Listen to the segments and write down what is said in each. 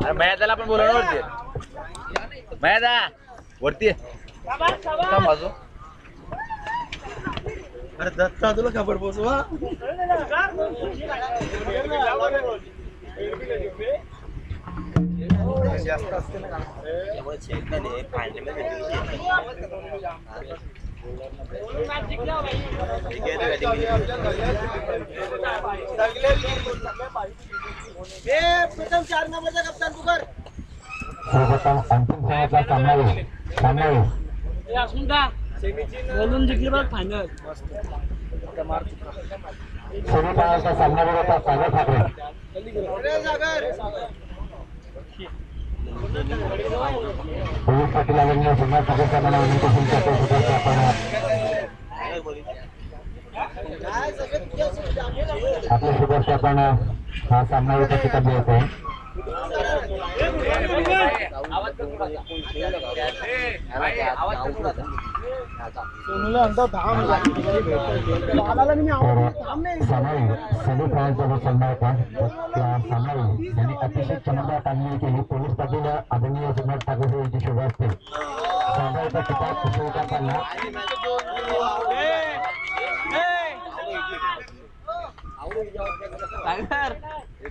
अरे मयादाला पण बोलवणार वरती. मयादा वरती बाजू. अरे दत्ता तुला खबर पोचवा जास्त असते ना. चार नंबरचा कप्तान अंतिम खेळाचा सामना होईल सामना होईल बोलून जिंकली बघ फायनल सेमीफायनलचा सामना होता सागर ठाकरे सागर पोलीस पाटील आदरणीय सुभाष ठाकरे साहेबांना विनंती सुधारता आपण. आपल्या सुधारता आपण हा सामना होता किताब द्यायचा आहे सोनूला म्हणतो थांब लालाला मी आवडतो, थांब नाही. तर सामना सेमीफायनलचा जो सामना होता त्या सामनावर त्यांनी अतिशय चमकदार कामगिरी केली पोलीस पाटील आदरणीय सुभाष ठाकरे यांची शोभा असते सामन्याचा किताब स्वीकारताना सागर सागर सोनूने रेलो भेटायचं नाही. गाडी नव्हे, सागर तुला मी सांगतो, त्याला straight शेल तू त्याला cross मारतो. तर दुसरा सेमीफायनलचा जो सामना होता समोरच मारत त्या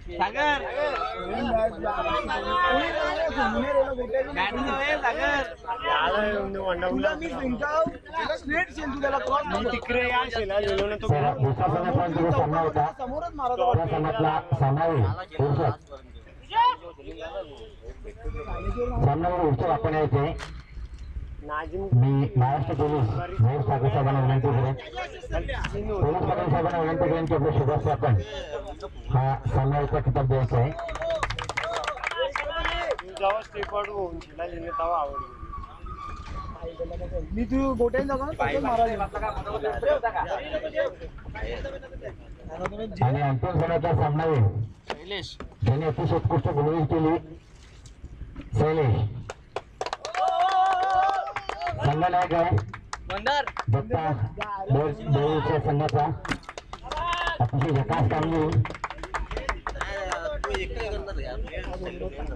सामन्यातला सामनावीर उर्फत सामनावीर उर्फत आपण यायचे. मी महाराष्ट्र पोलीस महेश ठाकरे साहेबांना विनंती करेन. पोलीस पाटील साहेबांना विनंती करेन की आपल्या सुभाष आपण हा सामनावीरचा किताब द्यायचा आहे? मी तू गोट्याने तसंच मारायला आणि अंतिम खेळाचा सामनावीर शैलेश ज्याने अतिशय उत्कृष्ट गोलंदाजी केली. शैलेश. संघनायक आहे मंदार दत्ता देव- संघाचा. अतिशय झकास कामगिरी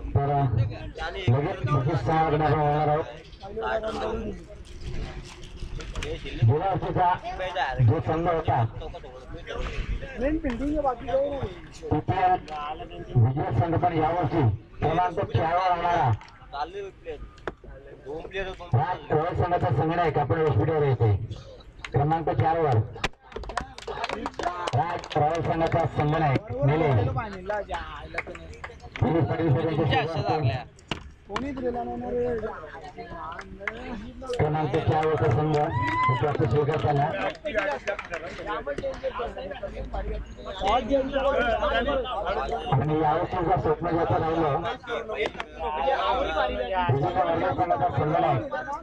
तर लगेच लगेच सहा आपण होणार आहोत. जो संघ होता विजय संघ पण यावर्षी क्रमांक चारवर राहणारा. रॉयल संघाचा संघनायक आपण हॉस्पिटलवर येते. क्रमांक चारवर. राज रॉयल संघाचा संघनायक निलेश क्रमांक चार संघ त्याची Shot घ्यायचं. आणि यावर्षी जर स्वप्न ज्याचं राहिलं विजेता वर्ग संघाचा संघनायक विजेता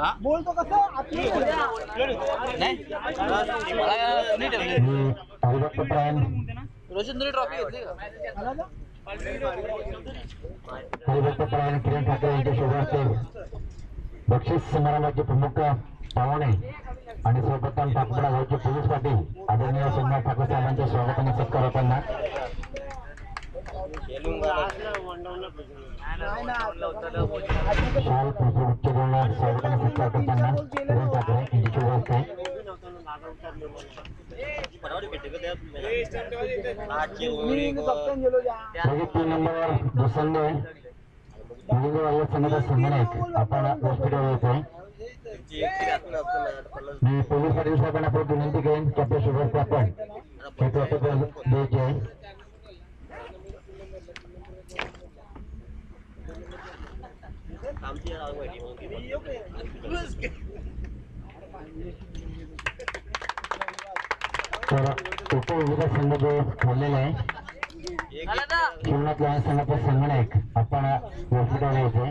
बोलतो कसं? रोशन ट्रॉफी घेतली का? किरण ठाकरे यांच्या शोभास्ते बक्षीस समारंभाचे प्रमुख पाहुणे आणि सर्वप्रथम टाकपडा गावचे पोलीस पाटील. आदरणीय सोमनाथ ठाकरे साहेबांच्या स्वागत आणि सत्कार होताना. तीन नंबरवर जो आहे संघाचा संघनायक आपण हॉस्पिटल येतोय मी पोलीस पाटील साहेबांना आपण विनंती करेन की आपल्या शुभार्थ आपण हे आहे तर उपविजेता संघ जो ठरलेला आहे. झालं ना शिवनाथ लहान संघाचा संघनायक आपण हॉस्पिटल यायचंय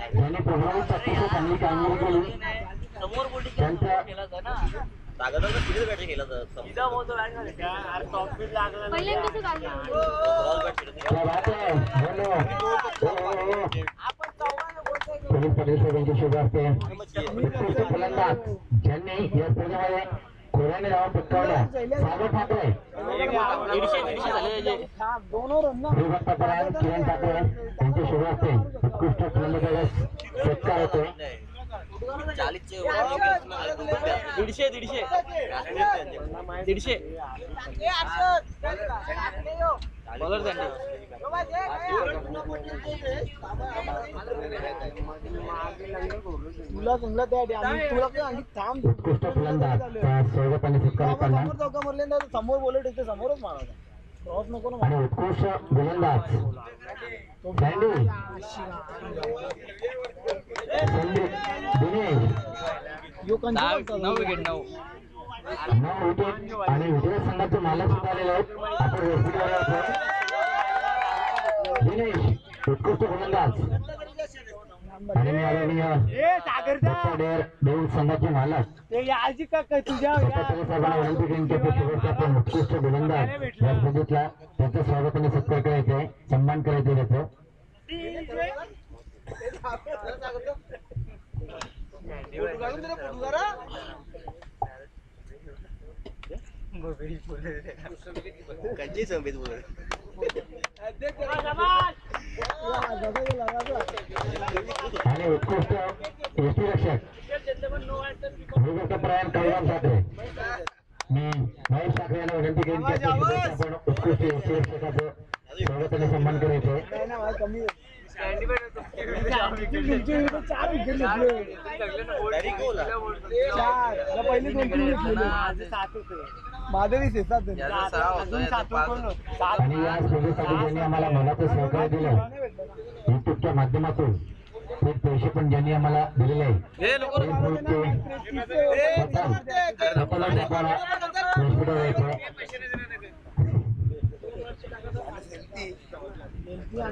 स्पर्धेमध्ये ज्यांनी अतिशय उत्कृष्ट क्षेत्ररक्षण केलं. मोठलं वाईट निशान उत्कृष्ट क्षेत्ररक्षण आपण हॉस्पिटल येथे निशान सोनू मोनो ज्यांनी प्रोग्राम अतिशय चांगली कामगिरी केली त्यांचं पहिल्यांदा कसं काढलं क्या बात है बोलो ओ, ओ, ओ. पोलीस पाटील साहेबांची शुभ असते उत्कृष्ट फलंदाज ज्यांनी या स्पर्धेमध्ये कोऱ्याने धावा पटकावल्या सागर ठाकरे दोन रन ना श्रीभक्त परायण किरण ठाकरे यांची शुभ असते उत्कृष्ट फलंदाजाला सत्कार दीडशे दीडशे दीडशे बॉलर तुला चांगला त्या आम्ही तुला काय आणखी थांब उत्कृष्ट फलंदाज समोर चौका मरले समोर बोलत समोरच मारा क्रॉस नको ना उत्कृष्ट गोलंदाज. नऊ विकेट नऊ. नऊ विकेट आणि विजय संघाचे मालक सुद्धा आलेले आहेत आपण व्यासपीठावर दिनेश उत्कृष्ट गोलंदाज देऊळ संघाचे मालक. ते याची का काय तुझ्या उत्कृष्ट गोलंदाज या स्पर्धेतला त्यांचा स्वागताने सत्कार करायचा आहे. सन्मान करायचा आहे त्याचं. आणि उत्कृष्ट एसटी रक्षक. हरिभक्त प्रयाण कळगाम ठाकरे मी महेश यांना विनंती करेन की आपल्या शुभेच्छा आपण उत्कृष्ट एसटी रक्षकाचं सन्मान करायचं आहे वीस येतात आणि या स्पर्धेसाठी ज्यांनी आम्हाला मोलाचं सहकार्य दिलं युट्यूबच्या माध्यमातून ते पैसे पण ज्यांनी आम्हाला दिलेले आहे ते यायचं आम्ही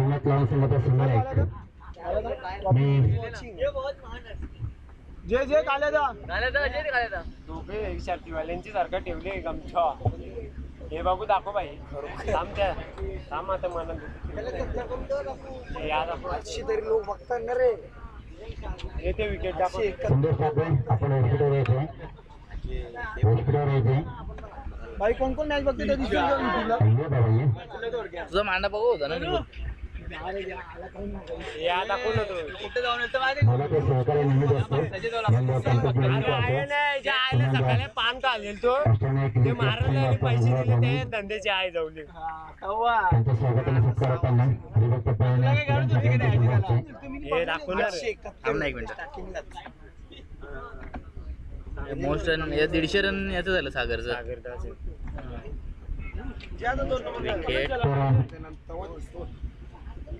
शिवनाथ लावून संघाचा संघ आहे मी जे जे काले जा दोघे शर्तीवाल्यांची सारखं ठेवले गमछा हे बघू दाखव बाई. थांब त्या. थांब आता मला हे आज आपण तरी लोक बघतात ना रे. येते विकेट दाखव. संदेश ठाकरे आपण हॉस्पिटल यायचे हॉस्पिटल यायचे बाई कोण कोण मॅच बघते त्या दिवशी? बाबा तुझा मांडा बघू होता ना निघून हे आज दाखवून होतो? मला ते सहकार्य नेहमीच असतं. या लोकांचं जीवन आहे नाही जे आहे ना सकाळी पान का आलेल तो. ते पैसे दिले ते धंद्याचे जाऊले शुभार्थ हे दाखवणार थांब ना एक मिनिट. मोस्ट रन या दीडशे रन याचं झालं सागरचं. विकेट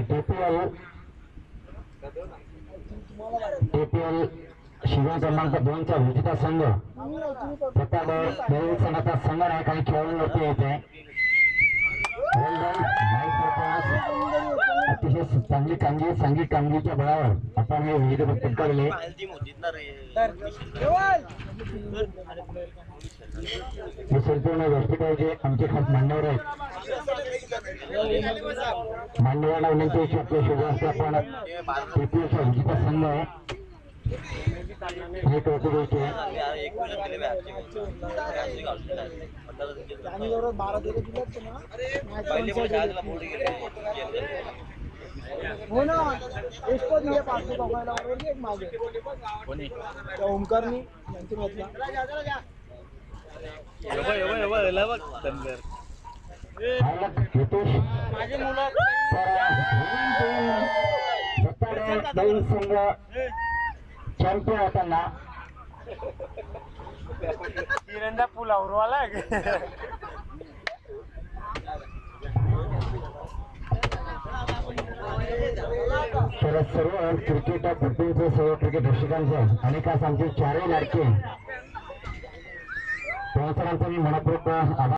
आणि टीपीएल टीपीएल शिवा क्रमांक दोनचा विजेता संघ. प्रताप दैविक संघाचा संघ नायक आणि खेळाडूवरती येत आहे. अतिशय चांगली कामगिरी सांघिक कामगिरीच्या बळावर आपण हे विजेते पटकावले हे संपूर्ण व्यासपीठाचे आमचे खास मान्यवर आहेत. मान्यवरांना विनंती आहे की आपले शुभ असते. आपण विजेता संघ आहे. हे कौतुक हो ना. बघायला बरोबर एक मागे. ओमकारनी यांचे मॅचला नवीन संघ चॅम्पियन होताना तिरंदा पुलावर आला तर सर्व क्रिकेट पट्टींचे सर्व क्रिकेट रसिकांचं आणि खास आमचे चारही लाडके ప్రోత్సహించి మనపూర్వక